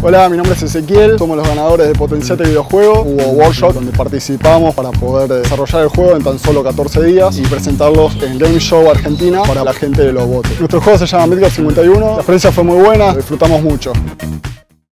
Hola, mi nombre es Ezequiel, somos los ganadores de Potenciate mm. Videojuego. Hubo workshop donde participamos para poder desarrollar el juego en tan solo 14 días y presentarlos en Game Show Argentina para la gente de los botes. Nuestro juego se llama Midgard 51, la experiencia fue muy buena, disfrutamos mucho.